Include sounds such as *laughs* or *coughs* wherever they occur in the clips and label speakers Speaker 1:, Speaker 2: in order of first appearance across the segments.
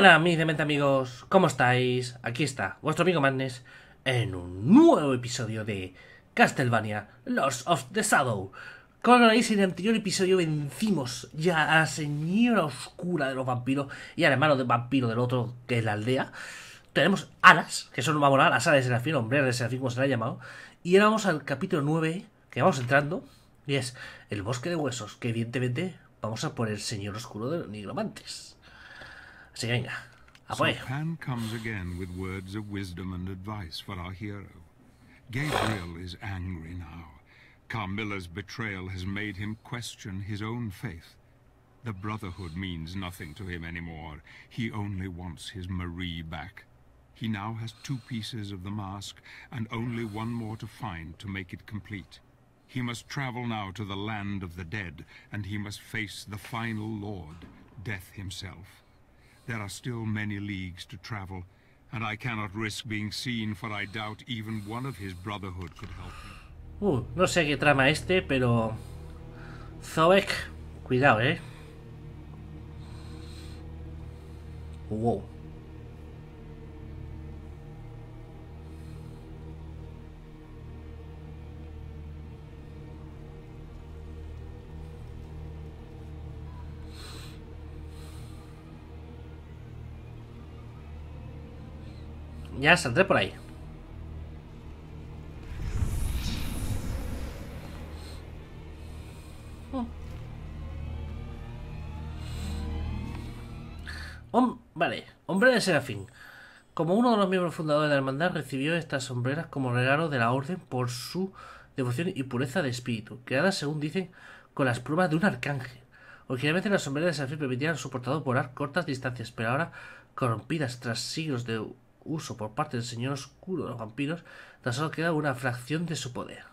Speaker 1: Buenas, mis demente amigos, ¿cómo estáis? Aquí está, vuestro amigo Madness, en un nuevo episodio de Castlevania, Lost of the Shadow. Como veréis, en el anterior episodio vencimos ya a la señora oscura de los vampiros y al hermano del vampiro del otro, que es la aldea. Tenemos alas, que son, vamos las alas de Serafín, hombre de Serafín, como se le ha llamado. Y ahora vamos al capítulo 9, que vamos entrando, y es el bosque de huesos, que evidentemente vamos a por el señor oscuro de los nigromantes. Así que venga, a por
Speaker 2: So
Speaker 1: ello.
Speaker 2: Pan comes again with words of wisdom and advice for our hero. Gabriel is angry now. Carmilla's betrayal has made him question his own faith. The Brotherhood means nothing to him anymore. He only wants his Marie back. He now has two pieces of the mask and only one more to find to make it complete. He must travel now to the land of the dead, and he must face the final Lord, Death himself. There are still many leagues to travel, and I cannot risk being seen, for I doubt even one of his brotherhood could help me.
Speaker 1: Uh, no sé qué trama este, pero... Zobek, cuidado, eh. Wow. Ya saldré por ahí. Hom- vale, hombre de Serafín. Como uno de los miembros fundadores de la hermandad, recibió estas sombreras como regalo de la orden por su devoción y pureza de espíritu, creadas, según dicen, con las pruebas de un arcángel. Originalmente las sombreras de Serafín permitían su portador volar cortas distancias, pero ahora, corrompidas tras siglos de uso por parte del señor oscuro de los vampiros, tan solo queda una fracción de su poder.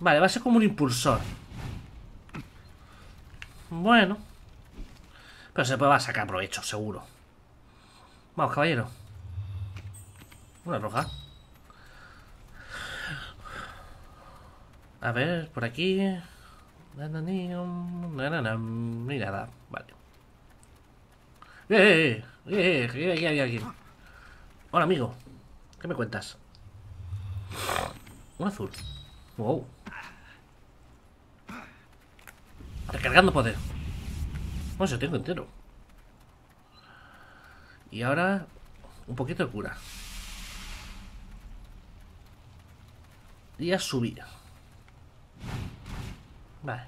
Speaker 1: Vale, va a ser como un impulsor. Bueno. Pero se puede sacar provecho, seguro. Vamos, caballero. Una roja. A ver, por aquí. Ni nada. Vale. ¡Eh! ¡Eh! ¡Eh! ¡Eh! Aquí hay alguien. Hola, amigo. ¿Qué me cuentas? Un azul. Wow. Recargando poder. Bueno, eso tengo entero. Y ahora un poquito de cura. Y a subir. Vale.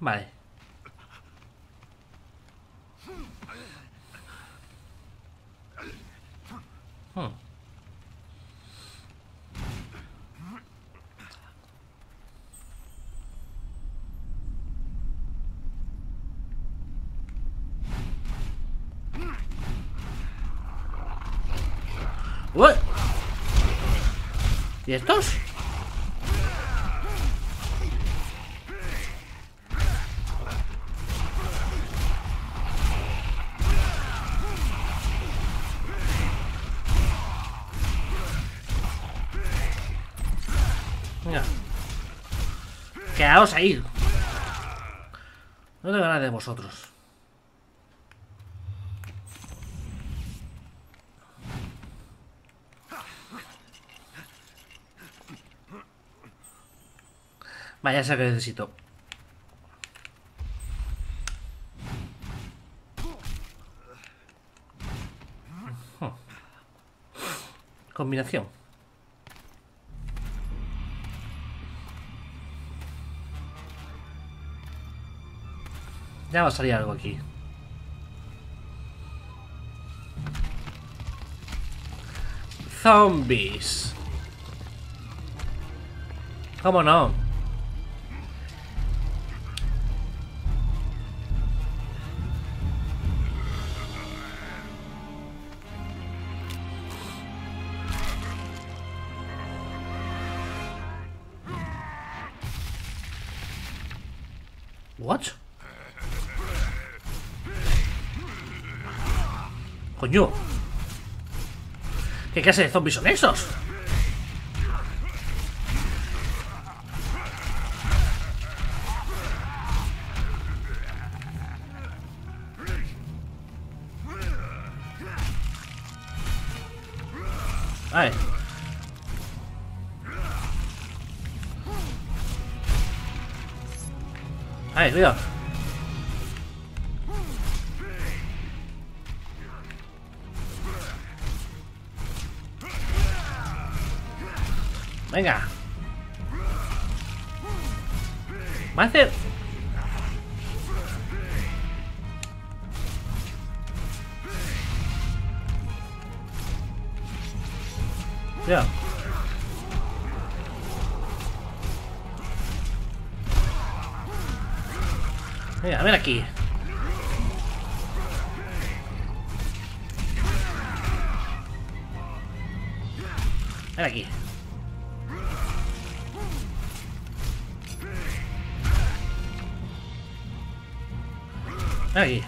Speaker 1: Vale. Hmm. Ué. ¿Y estos? Quedaos ahí. No tengo ganas de vosotros. Vaya, sé que necesito. Combinación. Ya va a salir algo aquí. Zombies. ¿Cómo no? coño. ¿Qué clase de zombies son esos? Ay. Ay, cuidado. Venga. Va a hacer... Ya. Mira, ven aquí. Ven aquí. Aquí.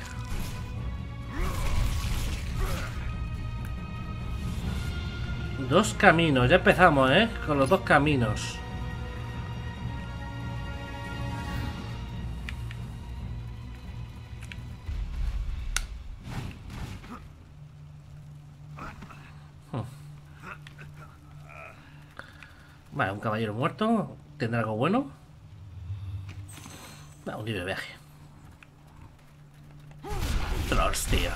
Speaker 1: Dos caminos, ya empezamos, ¿eh? Con los dos caminos. Vale, un caballero muerto. ¿Tendrá algo bueno? Va, un libro de viaje. Trolls, tío.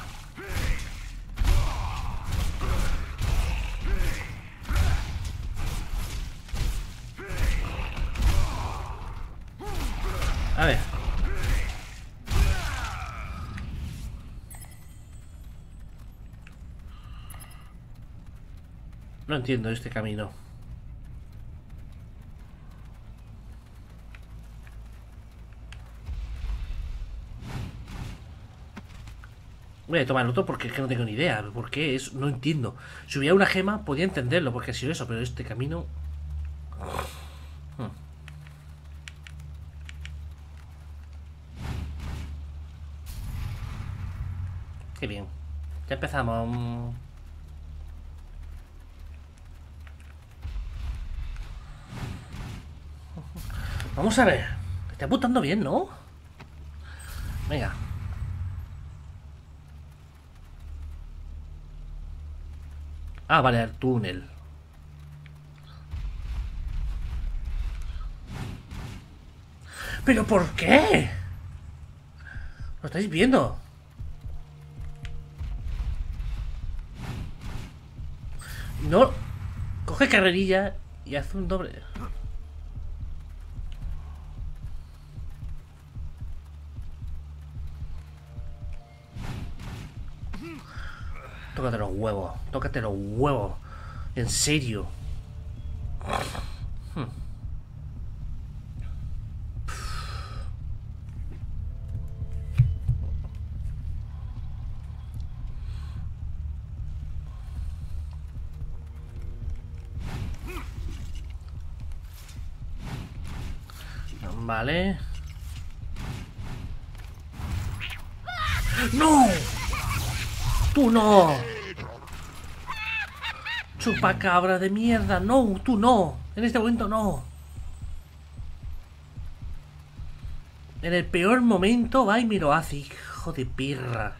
Speaker 1: A ver. No entiendo este camino. Voy a tomar otro porque es que no tengo ni idea. ¿Por qué? Es, no entiendo. Si hubiera una gema, podía entenderlo porque ha sido eso, pero este camino. Hmm. Qué bien. Ya empezamos. Vamos a ver. Está apuntando bien, ¿no? Venga. Ah, vale, el túnel. ¿Pero por qué? ¿Lo estáis viendo? No. Coge carrerilla y hace un doble. Tócate los huevos. Tócate los huevos. En serio. Vale. ¡No! ¡Tú no! Chupacabra de mierda, no, tú no. En este momento no. En el peor momento va y me lo hace, hijo de pirra.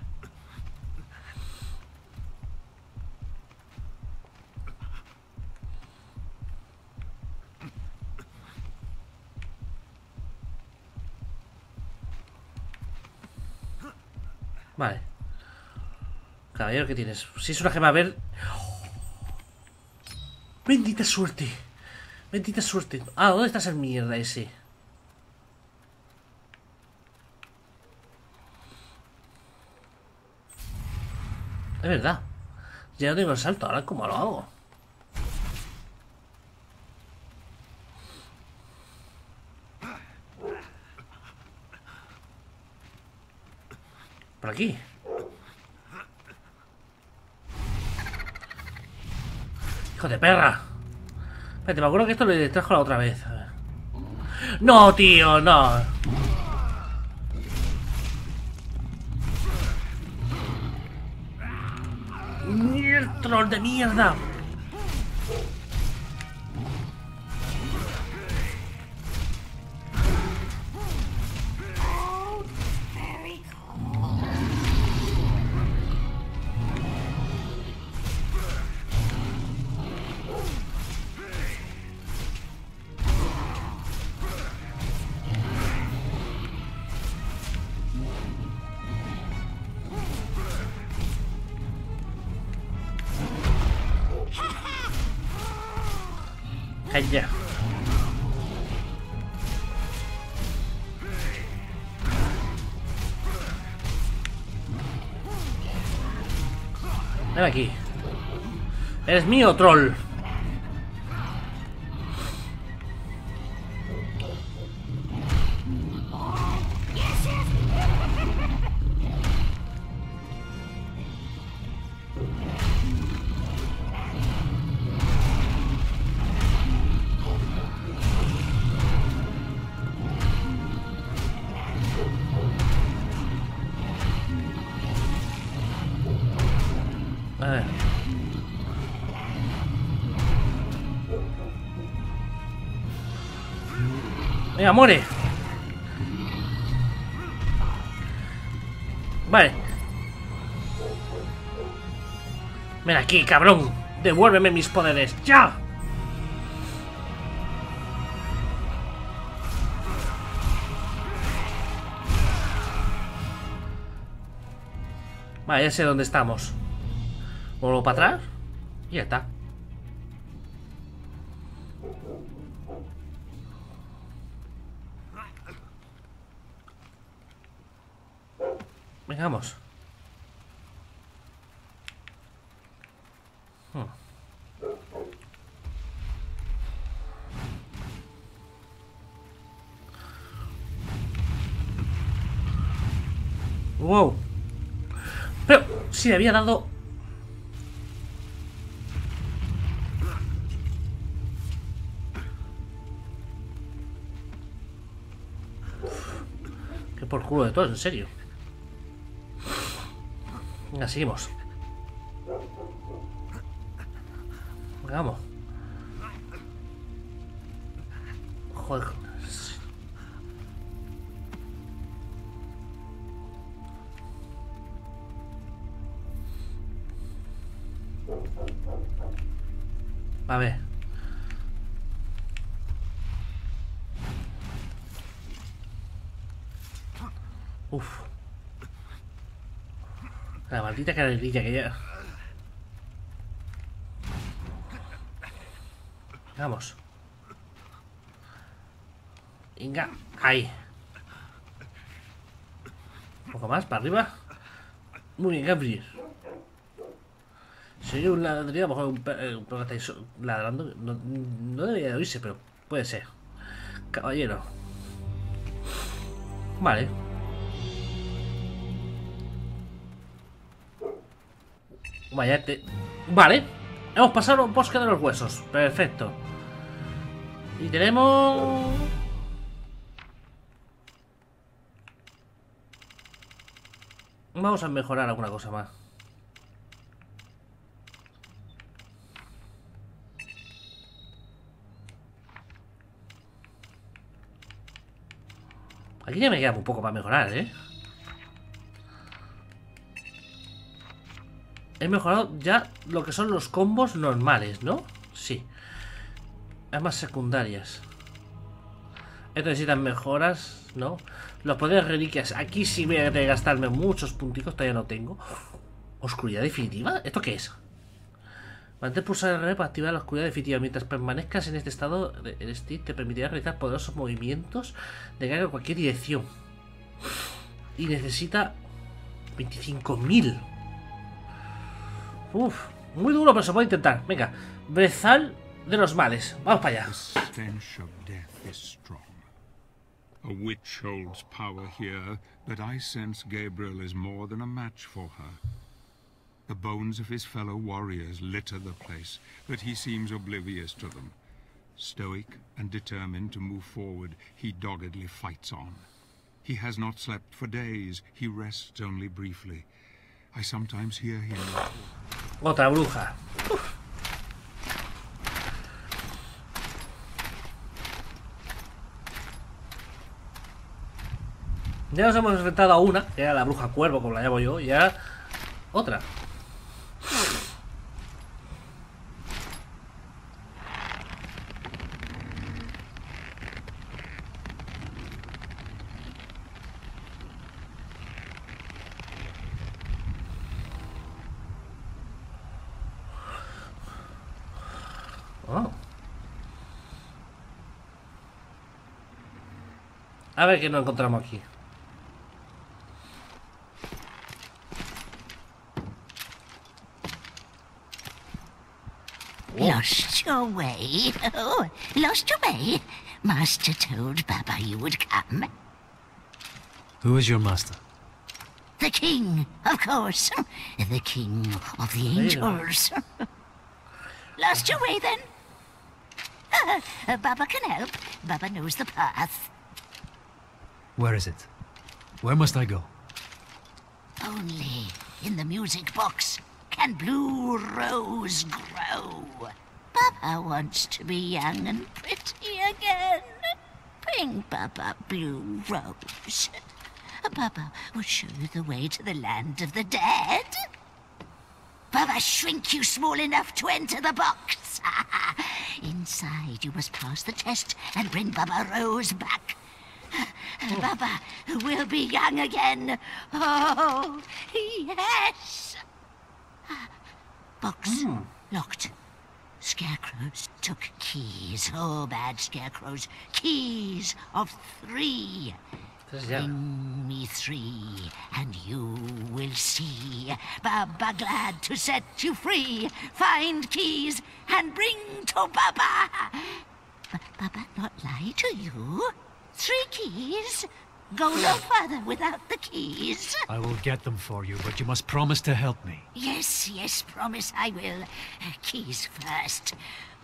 Speaker 1: Caballero, ¿qué tienes? Si es una gema ver... Bendita suerte. Bendita suerte. Ah, ¿dónde está esa mierda ese? Es verdad. Ya no tengo el salto. Ahora, ¿cómo lo hago? Por aquí. Hijo de perra. Espérate, me acuerdo que esto lo trajo la otra vez. No, tío, no. troll de mierda! Ven aquí. Eres mío, troll. Venga, muere. Vale. Ven aquí, cabrón. Devuélveme mis poderes. ¡Ya! Vale, ya sé dónde estamos. Vuelvo para atrás y ya está. Venga, vamos. Hmm. Wow. Pero si le había dado Que por culo de todos, en serio. Venga, seguimos. Vamos. Joder. A ver. Uf. La maldita carrerilla que ya. Vamos. Venga, ahí. Un poco más, para arriba. Muy bien, Gabriel. Si oye un ladrido, a lo mejor un eh, perro que está ahí so- ladrando. No, no debería de oírse, pero puede ser. Caballero. Vale. Vaya, te... Vale. Hemos pasado un bosque de los huesos. Perfecto. Y tenemos... Vamos a mejorar alguna cosa más. Aquí ya me queda un poco para mejorar, ¿eh? He mejorado ya lo que son los combos normales, ¿no? Sí. Armas secundarias. Esto necesitan mejoras, ¿no? Los poderes reliquias. Aquí sí voy a gastarme muchos punticos, todavía no tengo. ¿Oscuridad definitiva? ¿Esto qué es? Mantén pulsar R para activar la oscuridad definitiva. Mientras permanezcas en este estado, el stick te permitirá realizar poderosos movimientos de carga en cualquier dirección. Y necesita 25.000. Uf, muy duro, pero se puede intentar. Venga, brezal de los males. Vamos para allá.
Speaker 2: A witch holds power here, but I sense Gabriel is more than a match for her. The bones of his fellow warriors litter the place, but he seems oblivious to them. Stoic and determined to move forward, he doggedly fights on. He has not slept for days, he rests only briefly. I sometimes hear him
Speaker 1: Otra bruja. Ya nos hemos enfrentado a una, que era la bruja cuervo, como la llamo yo, y ahora otra. A ver qué nos encontramos aquí.
Speaker 3: Lost your way? Oh, lost your way? Master told Baba you would come.
Speaker 4: Who is your master?
Speaker 3: The king, of course. The king of the angels. lost your way then? Uh, Baba can help. Baba knows the path.
Speaker 4: Where is it? Where must I go?
Speaker 3: Only in the music box can Blue Rose grow. Baba wants to be young and pretty again. Bring Baba Blue Rose. Baba will show you the way to the land of the dead. Baba shrink you small enough to enter the box. *laughs* Inside you must pass the test and bring Baba Rose back. *laughs* Baba will be young again. Oh, yes. *sighs* Box hmm. locked. Scarecrows took keys. Oh, bad scarecrows. Keys of three. Bring me three, and you will see. Baba glad to set you free. Find keys and bring to Baba. B- Baba not lie to you. Three keys. Go no further without the keys.
Speaker 4: I will get them for you, but you must promise to help me.
Speaker 3: Yes, yes, promise I will. Uh, Keys first.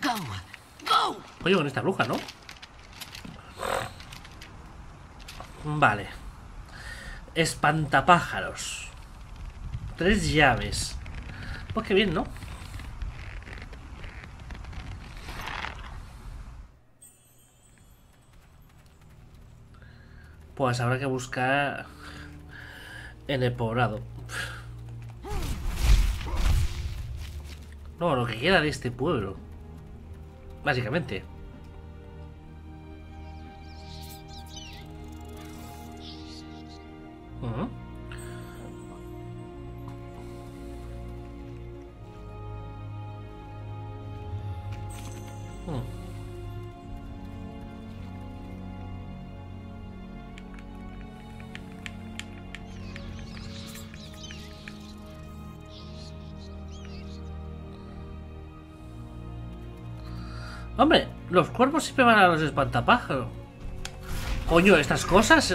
Speaker 3: Go, go.
Speaker 1: Oye, con esta bruja, ¿no? Vale. Espantapájaros. Tres llaves. Pues qué bien, ¿no? Pues habrá que buscar en el poblado. No, lo que queda de este pueblo. Básicamente. Hombre, los cuervos siempre van a los espantapájaros. Coño, estas cosas.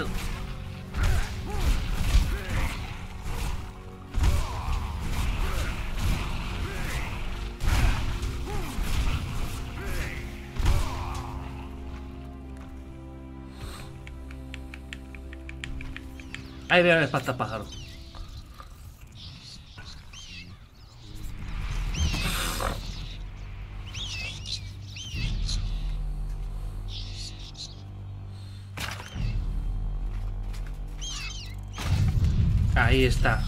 Speaker 1: Ahí veo el espantapájaro. Ahí está.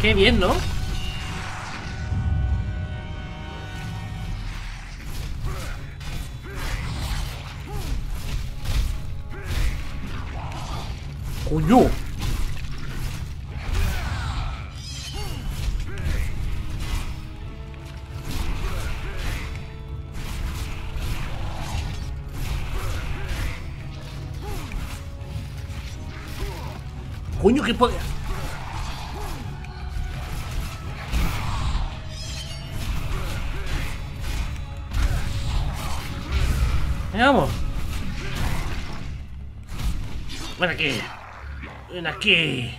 Speaker 1: Qué bien, ¿no? ¡Coño! Qué poder. Venga, Vamos. Ven aquí. Ven aquí.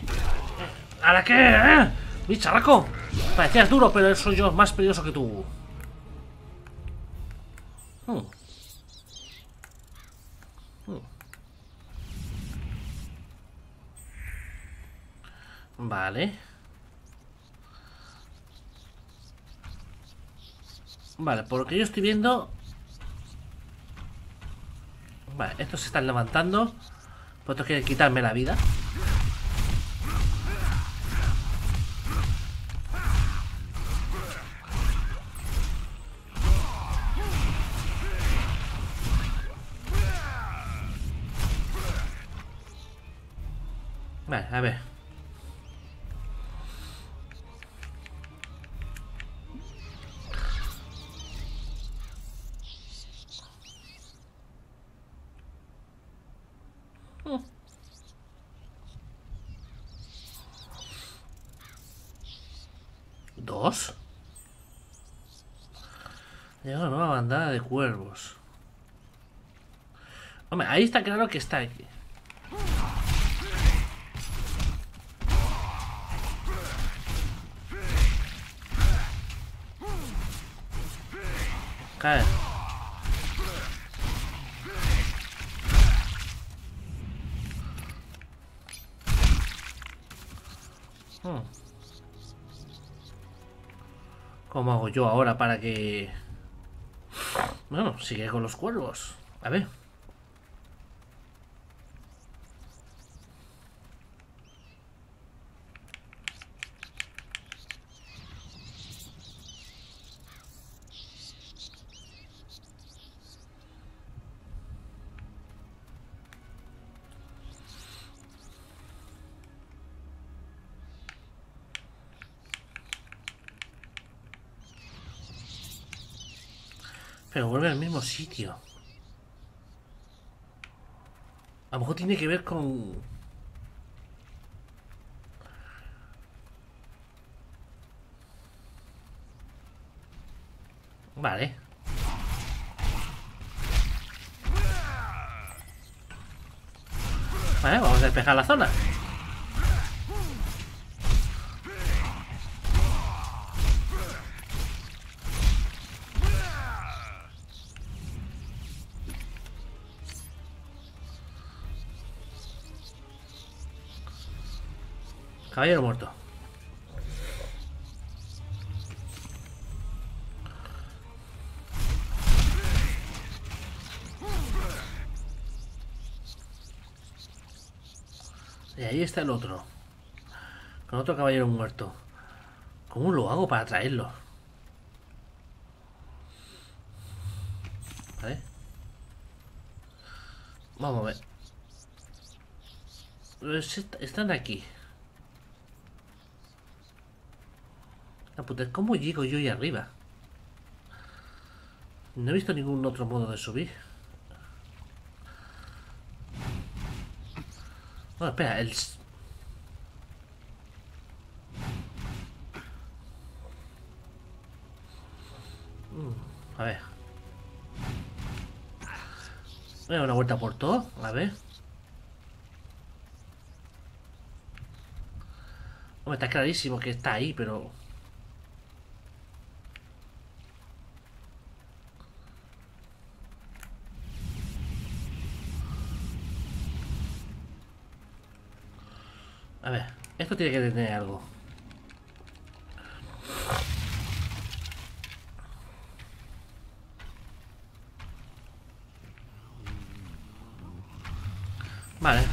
Speaker 1: ¿A la qué? ¿Eh? ¡Bicharraco! Parecías duro, pero soy yo más peligroso que tú. Vale. Vale, por lo que yo estoy viendo... Vale, estos se están levantando. Pues estos quieren quitarme la vida. Vale, a ver. De cuervos. Hombre, ahí está claro que está aquí. Cae. Hmm. ¿Cómo hago yo ahora para que... Bueno, sigue con los cuervos. A ver. Pero vuelve al mismo sitio. A lo mejor tiene que ver con... Vale. Vale, vamos a despejar la zona. Caballero muerto. Y ahí está el otro. Con otro caballero muerto. ¿Cómo lo hago para traerlo? Vamos a ver. Est- Están aquí. La puta, ¿cómo llego yo ahí arriba? No he visto ningún otro modo de subir. Bueno, espera, el... Mm, A ver. Voy a dar una vuelta por todo, a ver. Hombre, está clarísimo que está ahí, pero... A ver, esto tiene que tener algo. Vale.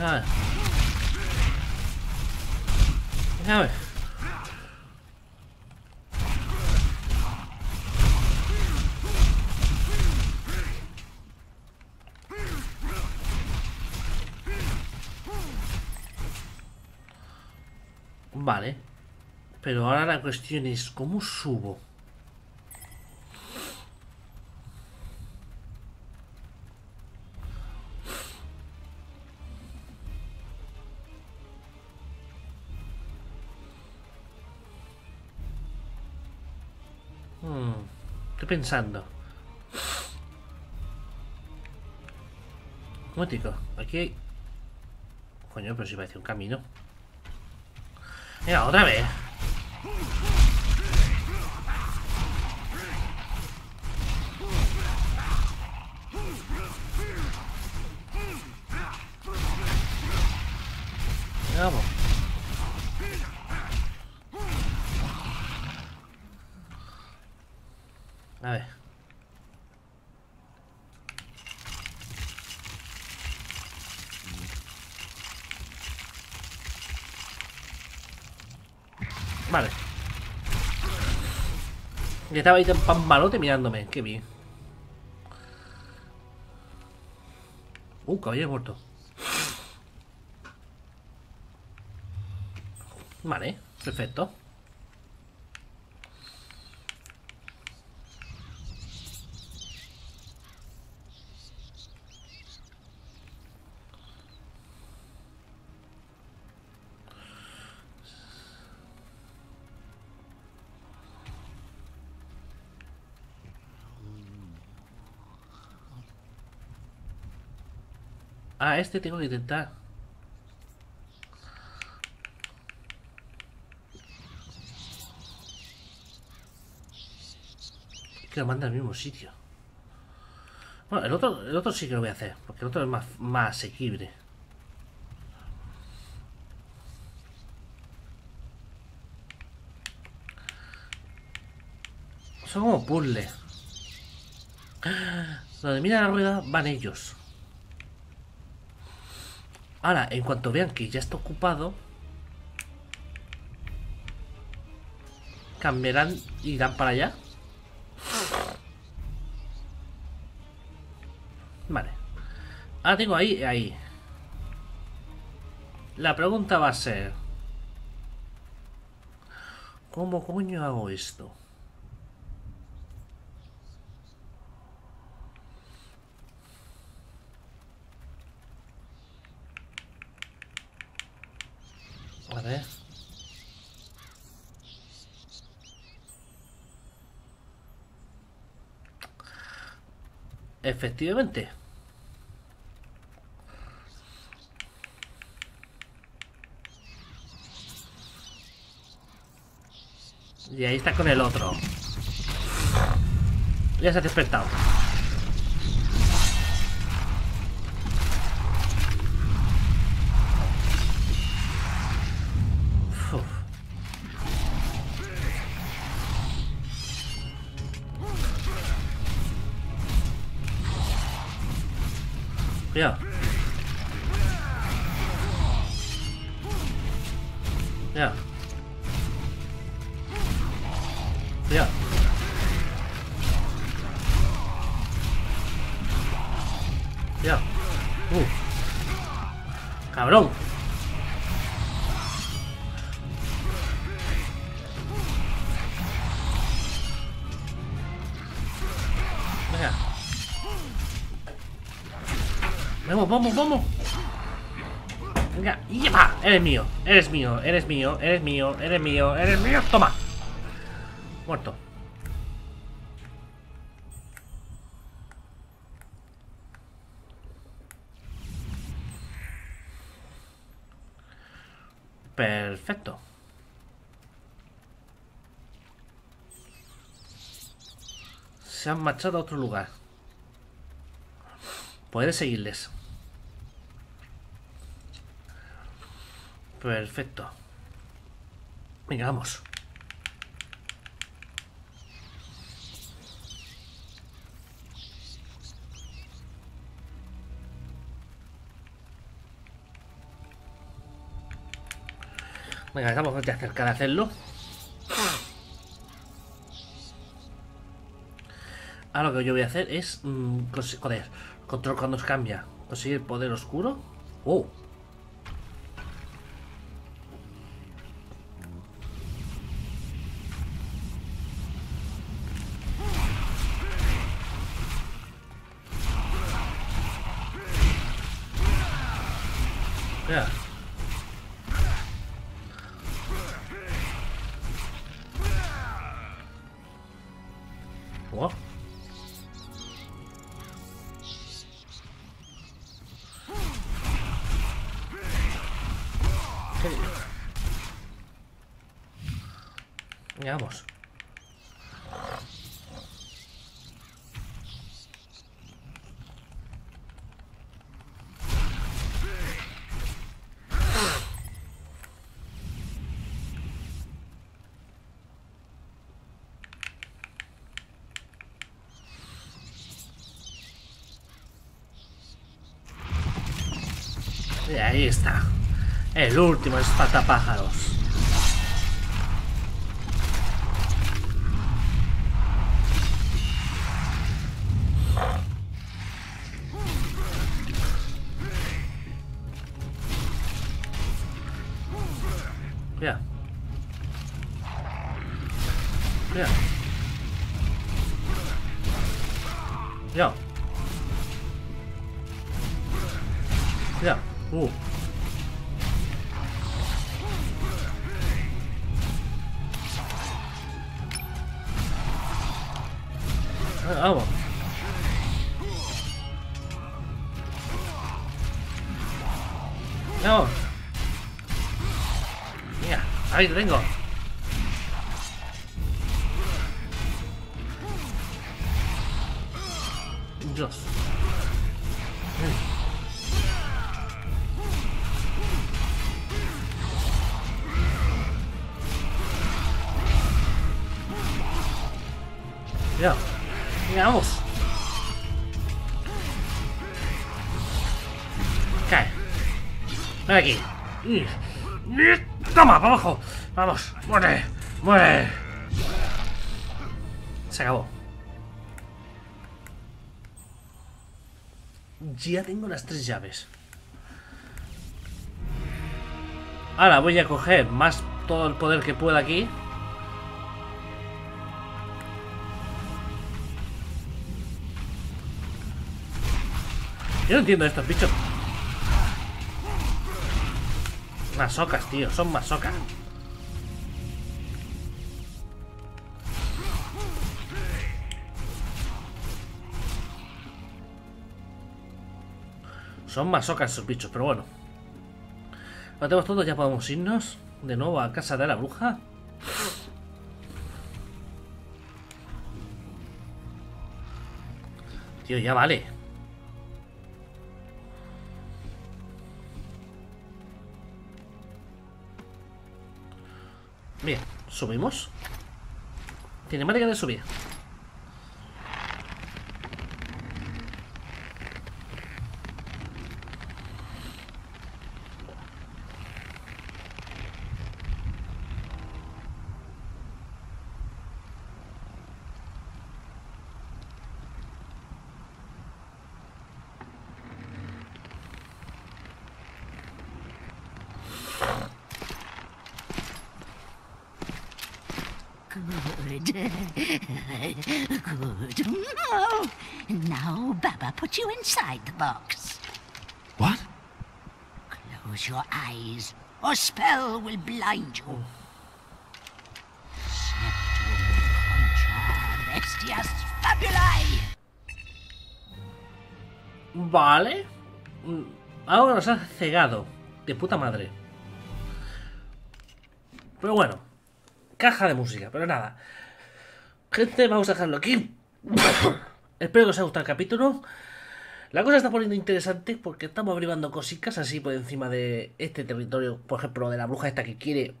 Speaker 1: A ver. A ver. Vale. Pero ahora la cuestión es, ¿cómo subo? Hmm, estoy pensando. Un momentico, aquí hay... Coño, pero si parece un camino. Venga, otra vez. Vamos. A ver. Vale. Estaba ahí tan pan malote mirándome. Qué bien. Uh, caballero muerto. Vale, perfecto. Ah, este tengo que intentar. Que lo manda al mismo sitio. Bueno, el otro, el otro sí que lo voy a hacer, porque el otro es más, más asequible. Son como puzzles. Donde mira la rueda van ellos. Ahora, en cuanto vean que ya está ocupado, cambiarán y irán para allá. Vale. Ahora tengo ahí, ahí. La pregunta va a ser... ¿Cómo coño hago esto? Efectivamente. Y ahí está con el otro. Ya se ha despertado. Cabrón. Venga. Vamos, vamos, vamos. Venga, ¡yepa! Eres mío, eres mío, eres mío, eres mío, eres mío, eres mío. Toma. Muerto. Han marchado a otro lugar. Puedes seguirles. Perfecto. Venga, vamos. Venga, estamos cerca de hacerlo. Ahora lo que yo voy a hacer es... mm, consi- joder, control cuando os cambia. Conseguir poder oscuro. Oh. Ahí está. El último espantapájaros. Lo tengo. Dios. Ya. Venga, vamos. Cae. Aquí. Toma, para abajo. Vamos, muere. Muere. Se acabó. Ya tengo las tres llaves. Ahora voy a coger más todo el poder que pueda aquí. Yo no entiendo estos bichos. Masocas, tío, son masocas. Son masocas esos bichos, pero bueno. Lo tenemos todo, ya podemos irnos de nuevo a casa de la bruja. Tío, ya vale. Bien, subimos. Cinemática de subir.
Speaker 3: Box.
Speaker 4: What?
Speaker 3: Close your eyes, or spell will blind you. Septum contra bestias fabulae.
Speaker 1: Vale. Ahora nos has cegado. De puta madre. Pero bueno. Caja de música, pero nada. Gente, vamos a dejarlo aquí. *coughs* Espero que os haya gustado el capítulo. La cosa está poniendo interesante porque estamos abrivando cositas así por encima de este territorio. Por ejemplo, de la bruja esta que quiere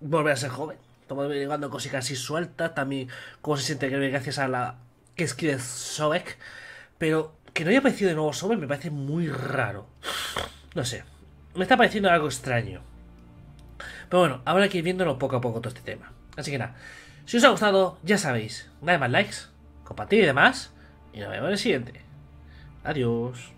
Speaker 1: volver a ser joven. Estamos averiguando cositas así sueltas. También cómo se siente que gracias a la que escribe Sobek. Pero que no haya aparecido de nuevo Sobek me parece muy raro. No sé. Me está pareciendo algo extraño. Pero bueno, habrá que ir viéndolo poco a poco todo este tema. Así que nada. Si os ha gustado, ya sabéis. Dale más likes, compartir y demás. Y nos vemos en el siguiente. Adiós.